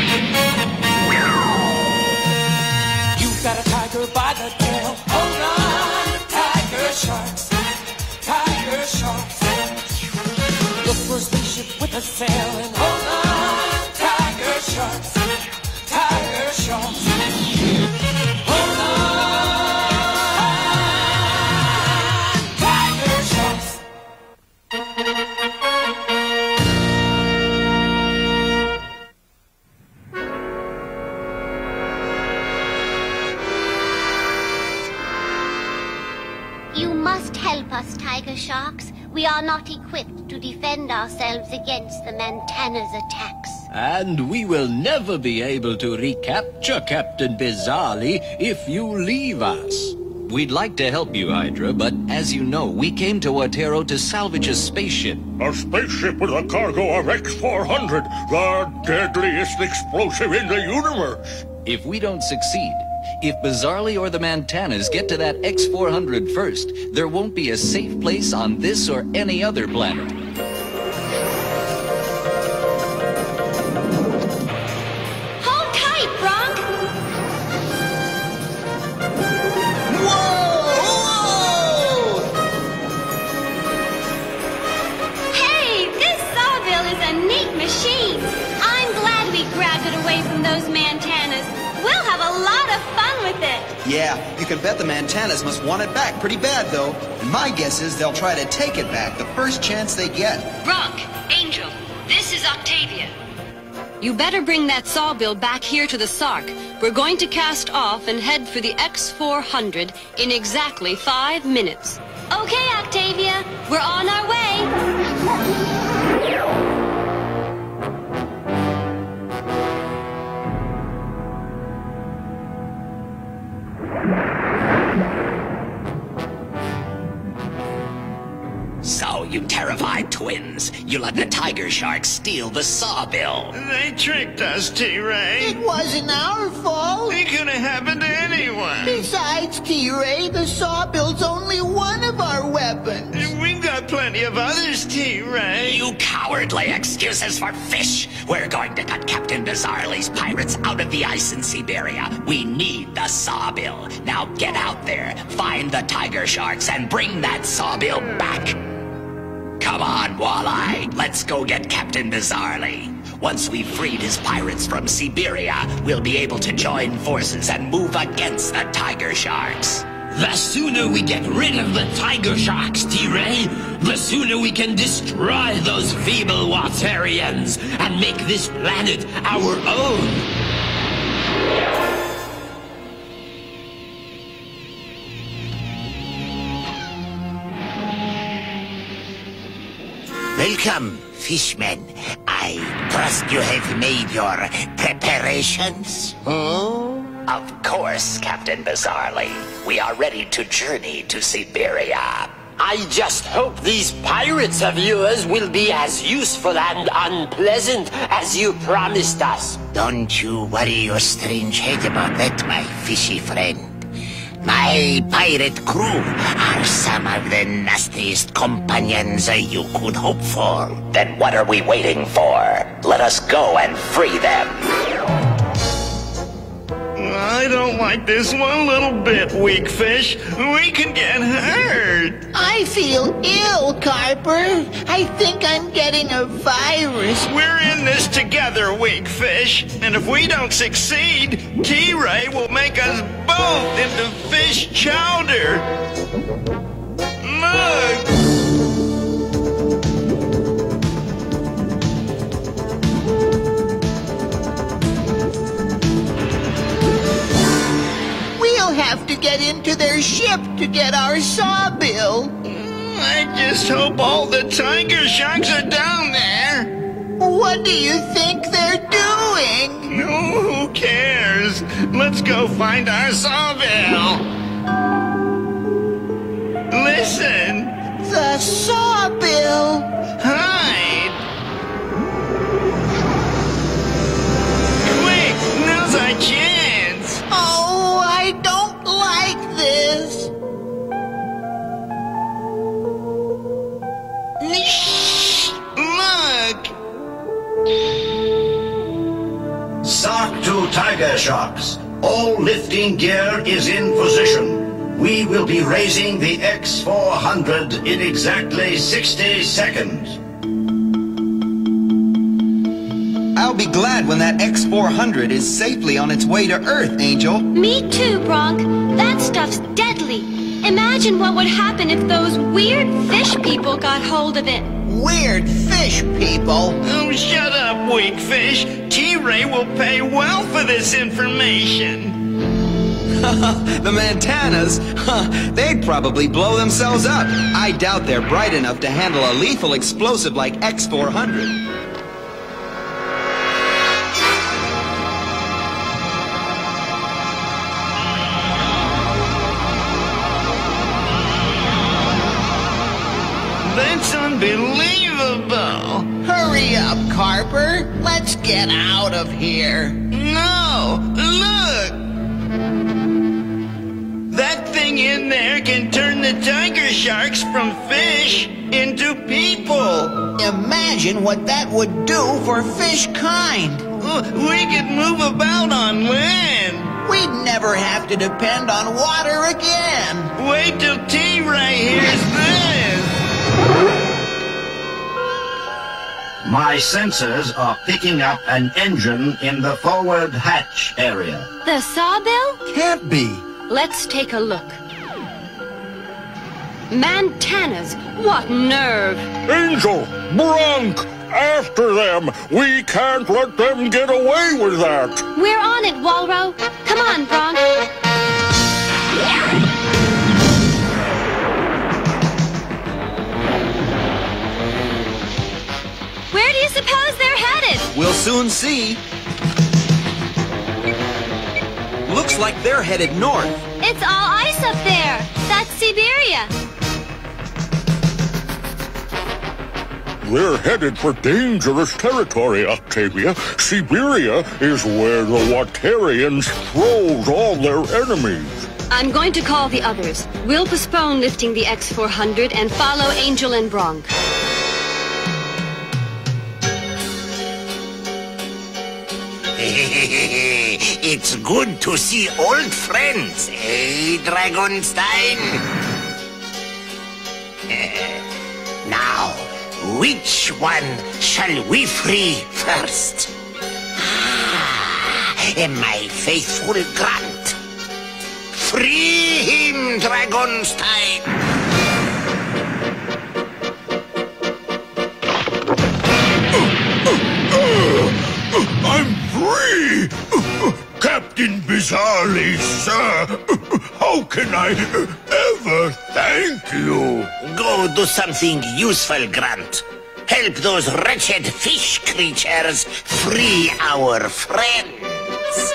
You've We are not equipped to defend ourselves against the Mantana's attacks. And we will never be able to recapture Captain Bizarrly if you leave us. We'd like to help you, Hydra, but as you know, we came to Water-O to salvage a spaceship. A spaceship with a cargo of X-400, the deadliest explosive in the universe. If we don't succeed, if Bizarrly or the Mantanas get to that X-400 first, there won't be a safe place on this or any other planet. Yeah, can bet the Mantanas must want it back pretty bad, though. And my guess is they'll try to take it back the first chance they get. Bronc, Angel, this is Octavia. You better bring that sawbill back here to the Sark. We're going to cast off and head for the X400 in exactly five minutes. Okay, Octavia. We're on our way. Twins, you let the tiger shark steal the sawbill. They tricked us, T-Ray. It wasn't our fault. It could have happened to anyone. Besides, T-Ray, the sawbill's only one of our weapons. We've got plenty of others, T-Ray. You cowardly excuses for fish! We're going to cut Captain Bizarrly's pirates out of the ice in Siberia. We need the sawbill. Now get out there, find the tiger sharks, and bring that sawbill back. Come on, Walleye. Let's go get Captain Bizarrly. Once we've freed his pirates from Siberia, we'll be able to join forces and move against the tiger sharks. The sooner we get rid of the tiger sharks, T-Ray, the sooner we can destroy those feeble Waterians and make this planet our own. Welcome, fishmen. I trust you have made your preparations? Oh? Of course, Captain Bizarrly. We are ready to journey to Siberia. I just hope these pirates of yours will be as useful and unpleasant as you promised us. Don't you worry your strange head about that, my fishy friend. My pirate crew are some of the nastiest companions you could hope for. Then what are we waiting for? Let us go and free them. I don't like this one little bit, Weakfish. We can get hurt. I feel ill, Carper. I think I'm getting a virus. We're in this together, Weakfish. And if we don't succeed, T-Ray will make us both into fish chowder. Look! Get into their ship to get our sawbill. Mm, I just hope all the tiger sharks are down there. What do you think they're doing? No, who cares? Let's go find our sawbill. Listen. The sawbill. Gear is in position. We will be raising the X400 in exactly 60 seconds. I'll be glad when that X400 is safely on its way to Earth, Angel. Me too, Bronc. That stuff's deadly. Imagine what would happen if those weird fish people got hold of it. Weird fish people? Oh, shut up, Weakfish. T-Ray will pay well for this information. the Mantanas? Huh, they'd probably blow themselves up. I doubt they're bright enough to handle a lethal explosive like X400. That's unbelievable. Hurry up, Carper. Let's get out of here. No, Imagine what that would do for fish kind. We could move about on land. We'd never have to depend on water again. Wait till T-Ray hears this. My sensors are picking up an engine in the forward hatch area. The sawbill? Can't be. Let's take a look. Mantanas, what nerve! Angel, Bronc, after them. We can't let them get away with that. We're on it, Walro. Come on, Bronc. Where do you suppose they're headed? We'll soon see. Looks like they're headed north. It's all ice up there. That's Siberia. We're headed for dangerous territory, Octavia. Siberia is where the Waterians froze all their enemies. I'm going to call the others. We'll postpone lifting the X400 and follow Angel and Bronc. it's good to see old friends, eh, Dragonstein? Which one shall we free first? Ah, my faithful Grant. Free him, Dragonstein! I'm free! Captain Bizarrly, sir! How can I ever thank you? Go do something useful, Grant. Help those wretched fish creatures free our friends.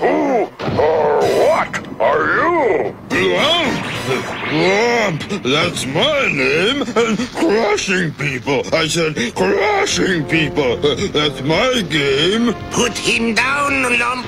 Who or what are you? Grump! That's my name! And crushing people! I said crushing people! That's my game! Put him down, Lump.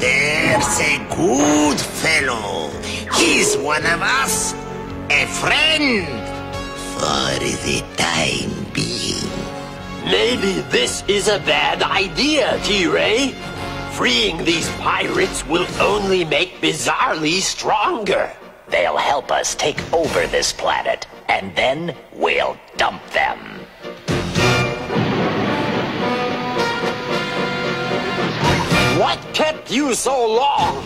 There's a good fellow. He's one of us. A friend. For the time being. Maybe this is a bad idea, T-Ray. Freeing these pirates will only make Bizarrly stronger. They'll help us take over this planet, and then we'll dump them. What kept you so long?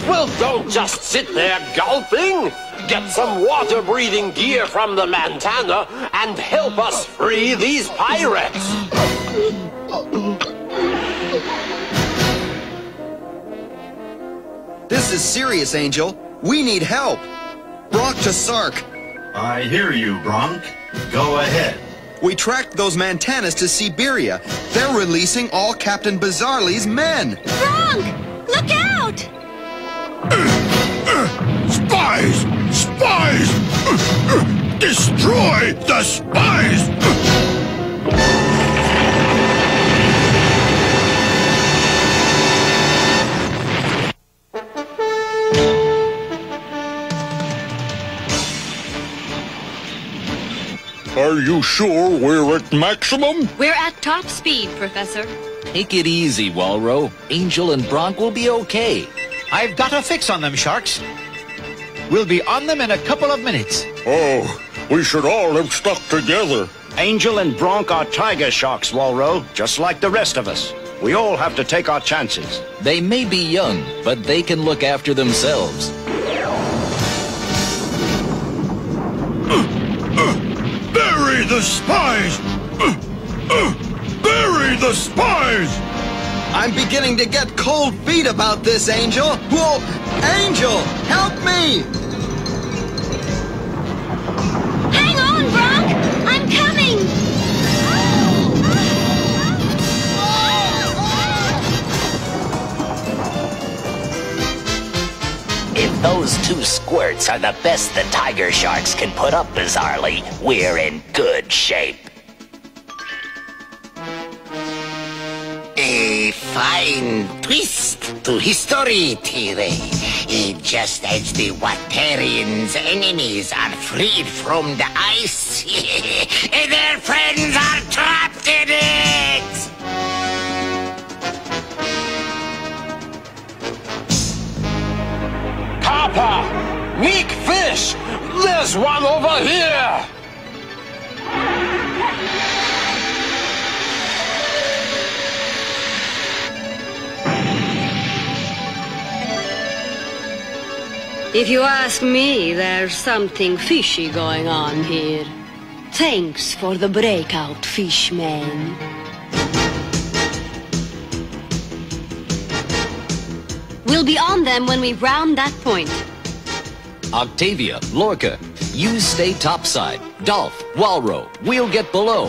well, don't just sit there gulping. Get some water-breathing gear from the Mantana and help us free these pirates. This is serious, Angel. We need help. Bronc to Sark. I hear you, Bronc. Go ahead. We tracked those Mantanas to Siberia. They're releasing all Captain Bizarrly's men. Bronc! Look out! Spies! Spies! Destroy the spies! Are you sure we're at maximum? We're at top speed, Professor. Take it easy, Walro. Angel and Bronc will be okay. I've got a fix on them, Sharks. We'll be on them in a couple of minutes. Oh, we should all have stuck together. Angel and Bronc are tiger sharks, Walro, just like the rest of us. We all have to take our chances. They may be young, but they can look after themselves. The spies! Bury the spies! I'm beginning to get cold feet about this, Angel. Whoa! Angel, help me! Two squirts are the best the tiger sharks can put up, bizarrly, we're in good shape. A fine twist to history. Eh, Just as the Waterians' enemies are freed from the ice, and their friends are trapped in it! Weak fish! There's one over here! If you ask me, there's something fishy going on here. Thanks for the breakout, fishman. We'll be on them when we round that point. Octavia, Lorca, you stay topside. Dolph, Walro, we'll get below.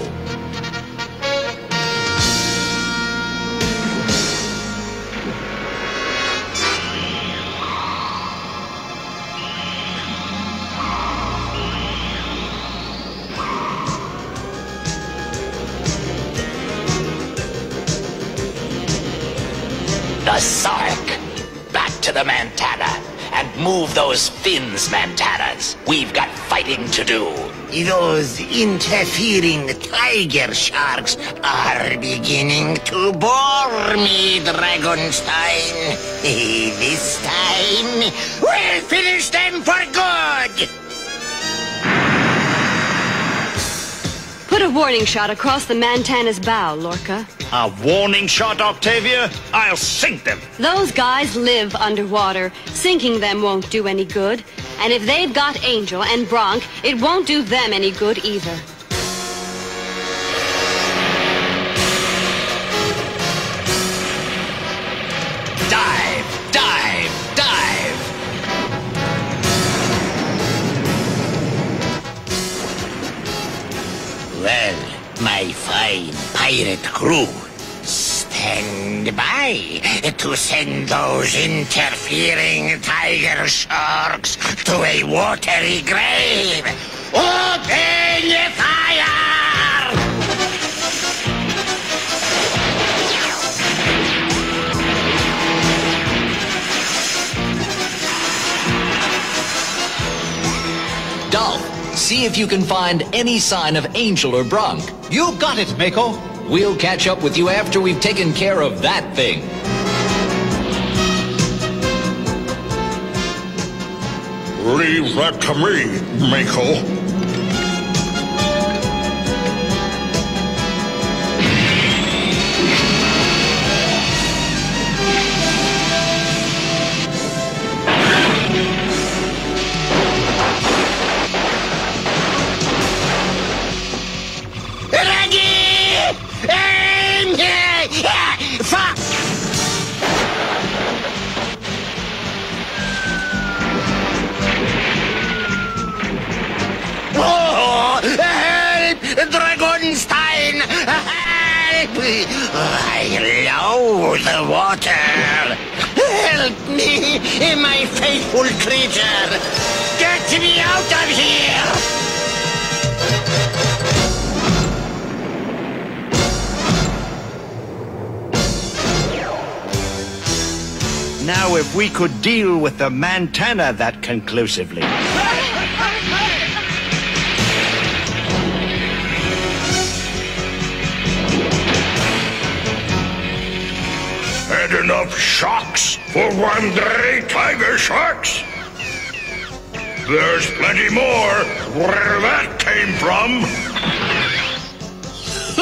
The Sark! Back to the Mantana! And move those fins, Mantanas! We've got fighting to do! Those interfering tiger sharks are beginning to bore me, Dragonstein. This time, we'll finish them for good! Put a warning shot across the Mantana's bow, Lorca. A warning shot, Octavia? I'll sink them. Those guys live underwater. Sinking them won't do any good. And if they've got Angel and Bronc, it won't do them any good either. Dive! Dive! Dive! Well, my fine pirate crew, stand by to send those interfering tiger sharks to a watery grave. Open the fire! Dolph, see if you can find any sign of Angel or Bronc. You got it, Mako. We'll catch up with you after we've taken care of that thing. Leave that to me, Mako. we could deal with the Mantana that conclusively. Had enough shocks for one day, tiger sharks? There's plenty more where that came from.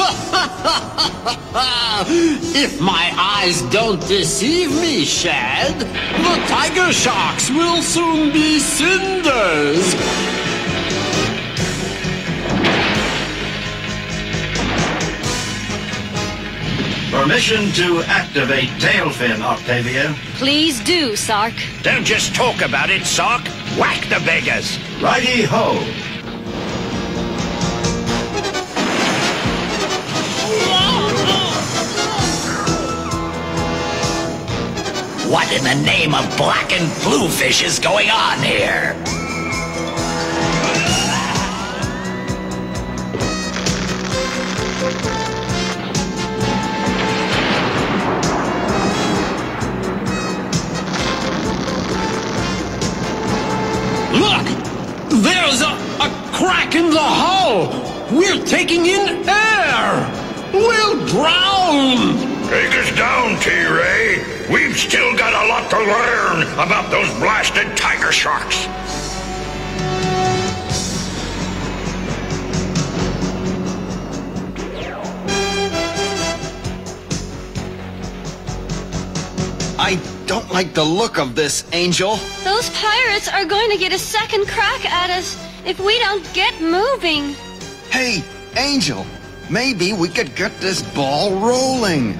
if my eyes don't deceive me, Shad, the tiger sharks will soon be cinders. Permission to activate Tailfin, Octavia. Please do, Sark. Don't just talk about it, Sark. Whack the beggars. Righty ho. What in the name of black and bluefish is going on here? Look! There's a, a crack in the hull! We're taking in air! We'll drown! Take us down, T-Ray. We've still got a lot to learn about those blasted tiger sharks. I don't like the look of this, Angel. Those pirates are going to get a second crack at us if we don't get moving. Hey, Angel, maybe we could get this ball rolling.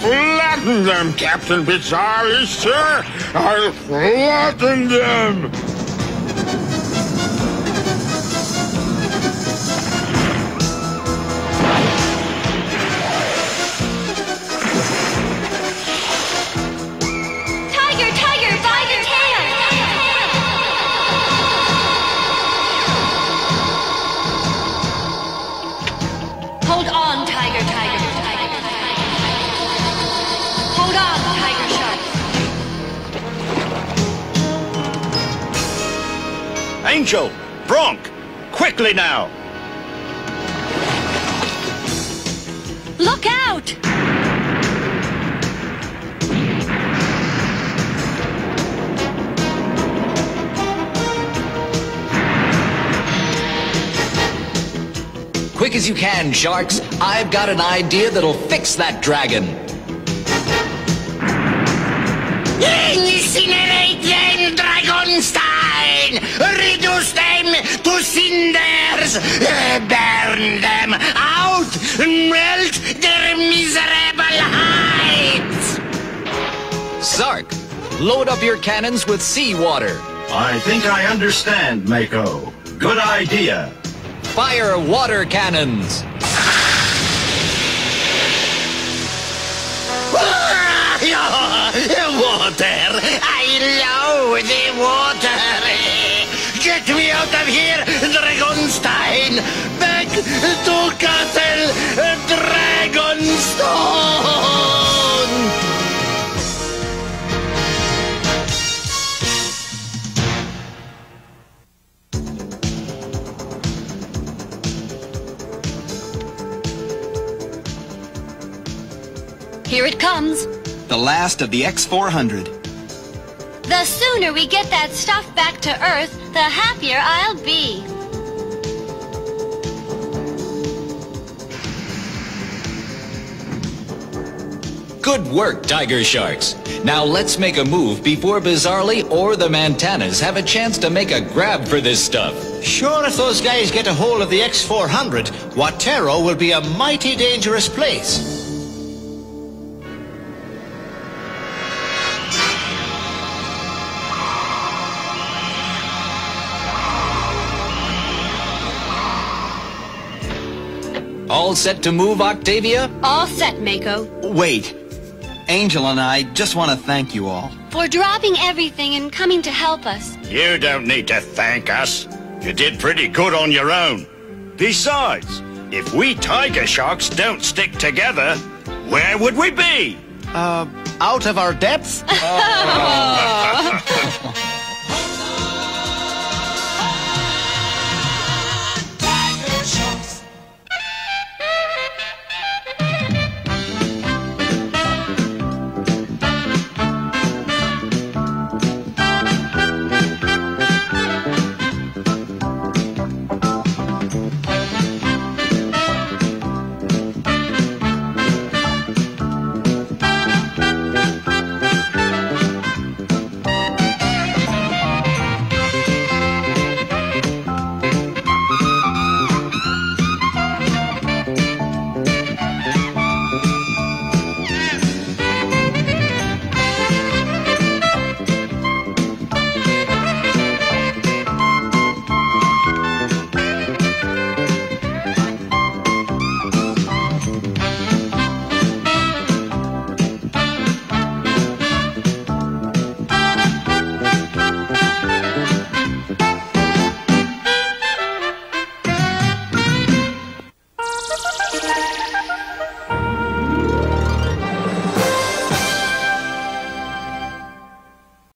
Flatten them, Captain Bizarre, sir! I'll flatten them! Angel, Bronc, quickly now. Look out! Quick as you can, sharks. I've got an idea that'll fix that dragon. Incinerate them, Dragonstein! Reduce them to cinders! Uh, Burn them out! Melt their miserable hides! Sark, load up your cannons with seawater. I think I understand, Mako. Good idea. Fire water cannons. water! I love the water! Get me out of here, Dragonstein! Back to Castle Dragonstone! Here it comes. The last of the X400. The sooner we get that stuff back to Earth, the happier I'll be. Good work, Tiger Sharks. Now let's make a move before Bizarrly or the Mantanas have a chance to make a grab for this stuff. Sure, if those guys get a hold of the X400, Water-O will be a mighty dangerous place. All set to move, Octavia? All set, Mako. Wait. Angel and I just want to thank you all. For dropping everything and coming to help us. You don't need to thank us. You did pretty good on your own. Besides, if we tiger sharks don't stick together, where would we be? Uh, out of our depth?